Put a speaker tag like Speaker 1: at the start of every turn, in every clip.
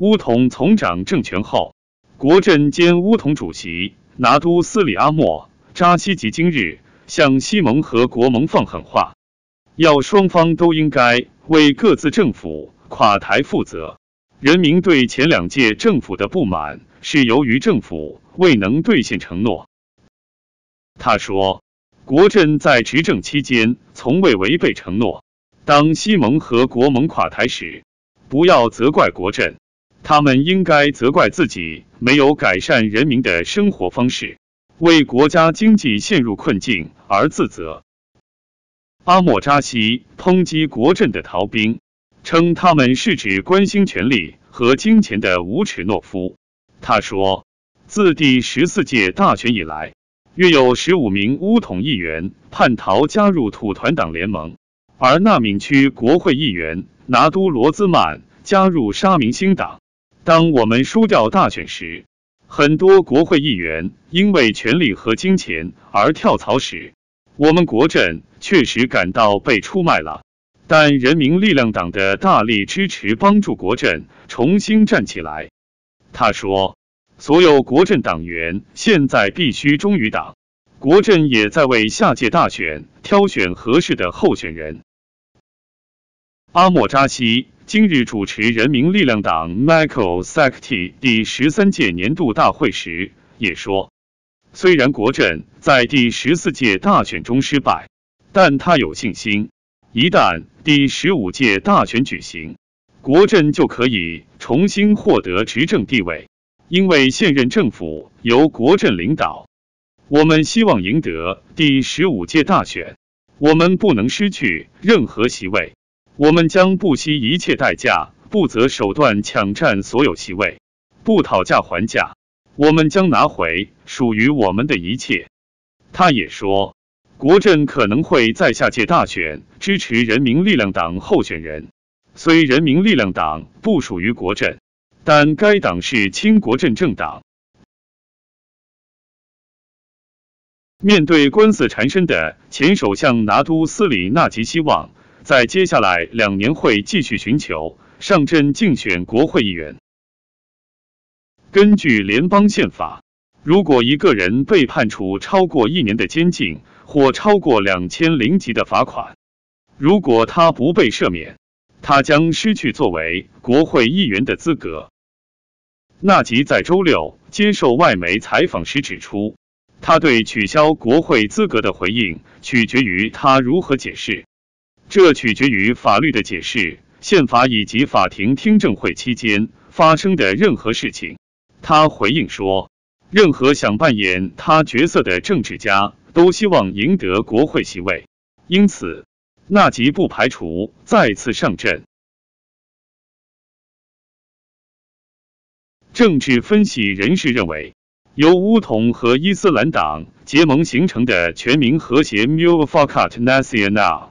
Speaker 1: 乌统从掌政权后，国阵兼乌统主席拿督斯里阿莫扎西吉今日向西盟和国盟放狠话，要双方都应该为各自政府垮台负责。人民对前两届政府的不满是由于政府未能兑现承诺。他说，国阵在执政期间从未违背承诺。当西盟和国盟垮台时，不要责怪国阵，他们应该责怪自己没有改善人民的生活方式，为国家经济陷入困境而自责。阿莫扎西抨击国阵的逃兵，称他们是指关心权力和金钱的无耻懦夫。他说，自第十四届大选以来，约有十五名乌统议员叛逃加入土团党联盟。而纳敏区国会议员拿督罗兹曼加入沙明星党。当我们输掉大选时，很多国会议员因为权力和金钱而跳槽时，我们国阵确实感到被出卖了。但人民力量党的大力支持帮助国阵重新站起来。他说，所有国阵党员现在必须忠于党。国阵也在为下届大选挑选合适的候选人。阿莫扎西今日主持人民力量党 Michael Sakti 第十三届年度大会时也说，虽然国阵在第十四届大选中失败，但他有信心，一旦第十五届大选举行，国阵就可以重新获得执政地位，因为现任政府由国阵领导。我们希望赢得第十五届大选，我们不能失去任何席位。我们将不惜一切代价、不择手段抢占所有席位，不讨价还价。我们将拿回属于我们的一切。他也说，国阵可能会在下届大选支持人民力量党候选人。虽人民力量党不属于国阵，但该党是亲国阵政党。面对官司缠身的前首相拿督斯里纳吉，希望。在接下来两年会继续寻求上阵竞选国会议员。根据联邦宪法，如果一个人被判处超过一年的监禁或超过两千零级的罚款，如果他不被赦免，他将失去作为国会议员的资格。纳吉在周六接受外媒采访时指出，他对取消国会资格的回应取决于他如何解释。这取决于法律的解释、宪法以及法庭听证会期间发生的任何事情。他回应说：“任何想扮演他角色的政治家都希望赢得国会席位，因此纳吉不排除再次上阵。”政治分析人士认为，由乌统和伊斯兰党结盟形成的全民和谐 Mufakat Nasional。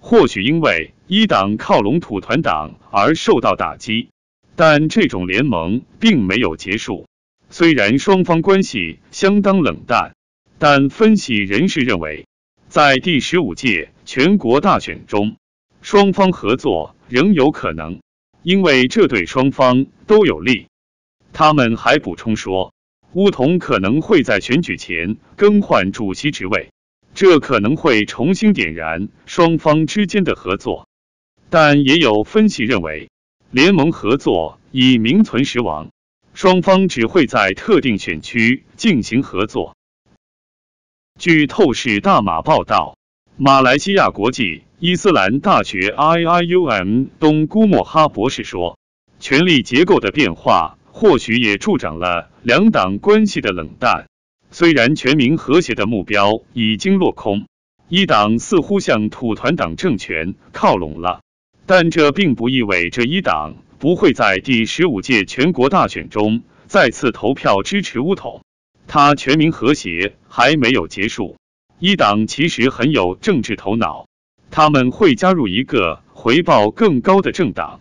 Speaker 1: 或许因为一党靠拢土团党而受到打击，但这种联盟并没有结束。虽然双方关系相当冷淡，但分析人士认为，在第十五届全国大选中，双方合作仍有可能，因为这对双方都有利。他们还补充说，乌统可能会在选举前更换主席职位。这可能会重新点燃双方之间的合作，但也有分析认为，联盟合作已名存实亡，双方只会在特定选区进行合作。据透视大马报道，马来西亚国际伊斯兰大学 IIUM 东姑莫哈博士说，权力结构的变化或许也助长了两党关系的冷淡。虽然全民和谐的目标已经落空，一党似乎向土团党政权靠拢了，但这并不意味着一党不会在第十五届全国大选中再次投票支持乌统。他全民和谐还没有结束，一党其实很有政治头脑，他们会加入一个回报更高的政党，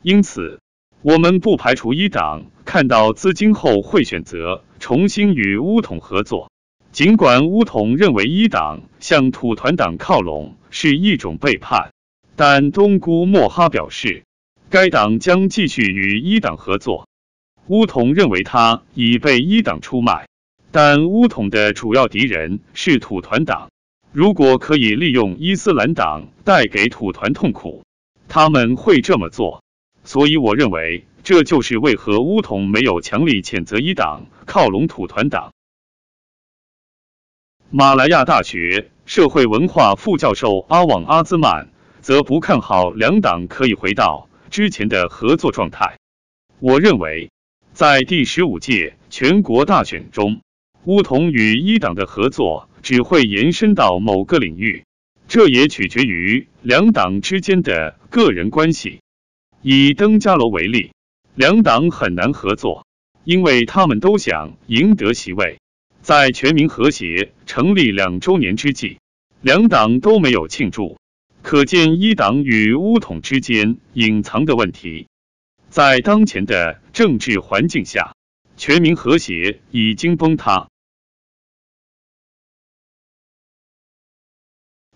Speaker 1: 因此我们不排除一党看到资金后会选择。重新与乌统合作，尽管乌统认为一党向土团党靠拢是一种背叛，但东姑莫哈表示，该党将继续与一党合作。乌统认为他已被一党出卖，但乌统的主要敌人是土团党。如果可以利用伊斯兰党带给土团痛苦，他们会这么做。所以，我认为这就是为何乌统没有强力谴责一党靠拢土团党。马来亚大学社会文化副教授阿旺阿兹曼则不看好两党可以回到之前的合作状态。我认为。在第十五届全国大选中，乌统与一党的合作只会延伸到某个领域，这也取决于两党之间的个人关系。以登嘉楼为例，两党很难合作，因为他们都想赢得席位。在全民和谐成立两周年之际，两党都没有庆祝，可见一党与乌统之间隐藏的问题。在当前的政治环境下，全民和谐已经崩塌。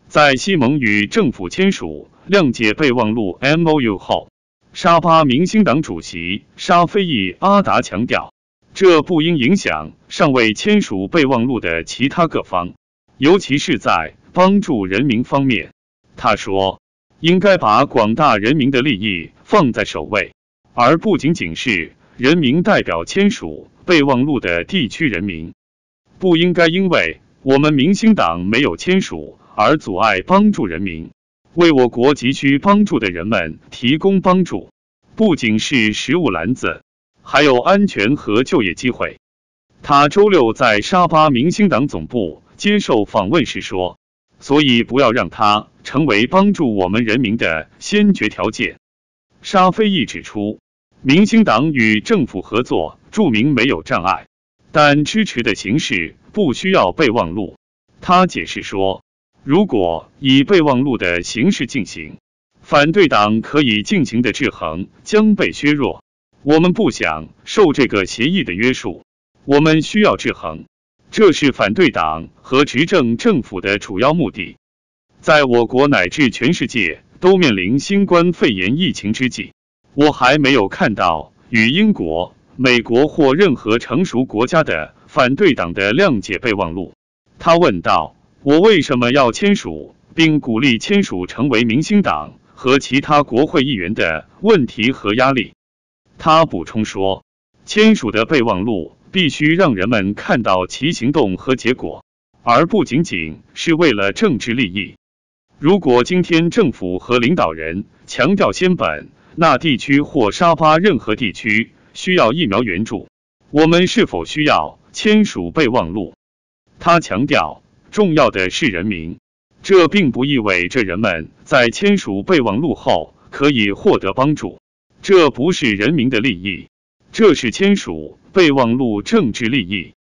Speaker 1: 在西蒙与政府签署谅解备忘录 （MOU） 后，沙巴明星党主席沙菲义阿达强调，这不应影响尚未签署备忘录的其他各方，尤其是在帮助人民方面。他说，应该把广大人民的利益放在首位。而不仅仅是人民代表签署备忘录的地区人民，不应该因为我们民兴党没有签署而阻碍帮助人民，为我国急需帮助的人们提供帮助，不仅是食物篮子，还有安全和就业机会。他周六在沙巴明星党总部接受访问时说：“所以不要让它成为帮助我们人民的先决条件。”沙菲义指出。明星党与政府合作，注明没有障碍，但支持的形式不需要备忘录。他解释说，如果以备忘录的形式进行，反对党可以进行的制衡将被削弱。我们不想受这个协议的约束，我们需要制衡，这是反对党和执政政府的主要目的。在我国乃至全世界都面临新冠肺炎疫情之际。我还没有看到与英国、美国或任何成熟国家的反对党的谅解备忘录。他问道：“我为什么要签署，并鼓励签署成为明星党和其他国会议员的问题和压力？”他补充说：“签署的备忘录必须让人们看到其行动和结果，而不仅仅是为了政治利益。如果今天政府和领导人强调先本。”那地区或沙巴任何地区需要疫苗援助，我们是否需要签署备忘录？他强调，重要的是人民。这并不意味着人们在签署备忘录后可以获得帮助，这不是人民的利益，这是签署备忘录政治利益。